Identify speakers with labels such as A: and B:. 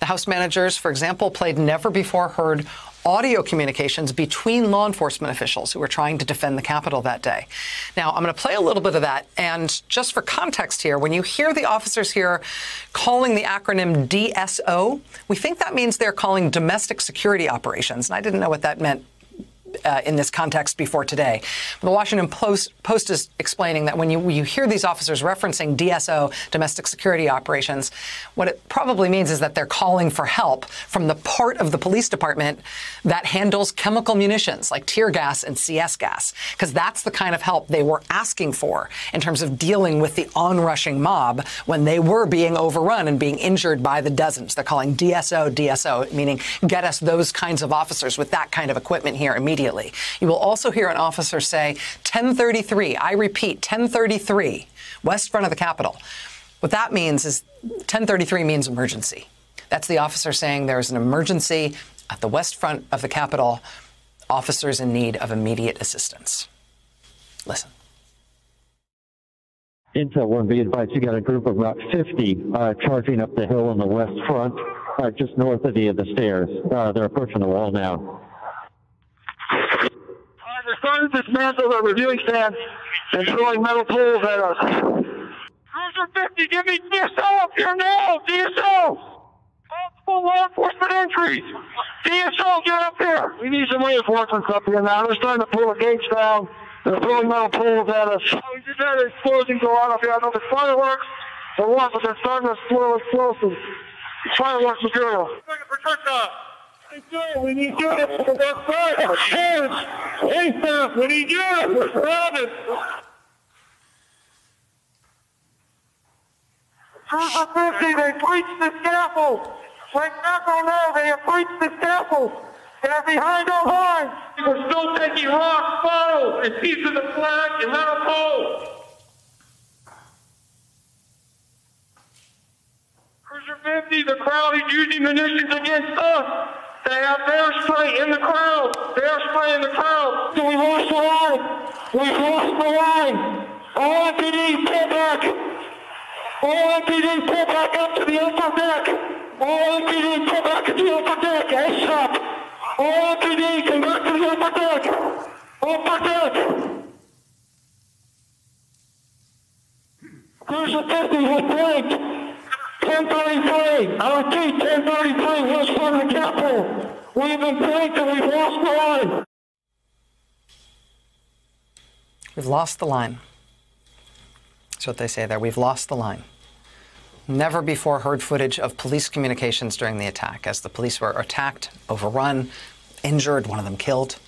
A: The House managers, for example, played never before heard audio communications between law enforcement officials who were trying to defend the Capitol that day. Now, I'm going to play a little bit of that. And just for context here, when you hear the officers here calling the acronym DSO, we think that means they're calling domestic security operations. And I didn't know what that meant uh, in this context before today. The Washington Post, Post is explaining that when you, you hear these officers referencing DSO, domestic security operations, what it probably means is that they're calling for help from the part of the police department that handles chemical munitions like tear gas and CS gas, because that's the kind of help they were asking for in terms of dealing with the onrushing mob when they were being overrun and being injured by the dozens. They're calling DSO, DSO, meaning get us those kinds of officers with that kind of equipment here immediately immediately. You will also hear an officer say 1033. I repeat, 1033, west front of the Capitol. What that means is 1033 means emergency. That's the officer saying there's an emergency at the west front of the Capitol, officers in need of immediate assistance. Listen.
B: Intel 1B advised you got a group of about 50 uh, charging up the hill on the west front, uh, just north of the, the stairs. Uh, they're approaching the wall now
C: started to dismantle the reviewing stand and throwing metal poles at us. Cruiser 50, give me DSO up here now! DSO! Multiple law enforcement entries! DSO, get up here! We need some reinforcements up here now. They're starting to pull the gates down. They're throwing metal poles at us. We just had an explosion go on up here. I know there's fireworks. There was, but they're starting to explode explosives. Fireworks material. Looking for church we need units for that side. Hands, ASAP, we need units. We're surrounded. Cruiser 50, they breached the scaffold. Like Echo now, they have breached the scaffold. They're behind our lines. We're still taking rocks, bottles, and pieces of flag and metal poles. Cruiser 50, the crowd is using munitions against us. They have bear spray in the crowd. Bear spray in the crowd. We lost the line. We lost the line. All MPD, pull back. All MPD, pull back up to the upper deck. All MPD, pull back to the upper deck. ASAP. All MPD, come back to the upper deck. Upper deck. Cruiser 50 was blanked. 1033. I repeat, 1033 West the Capitol. We've been blanked and we've lost the line.
A: We've lost the line. That's what they say there. We've lost the line. Never before heard footage of police communications during the attack as the police were attacked, overrun, injured, one of them killed.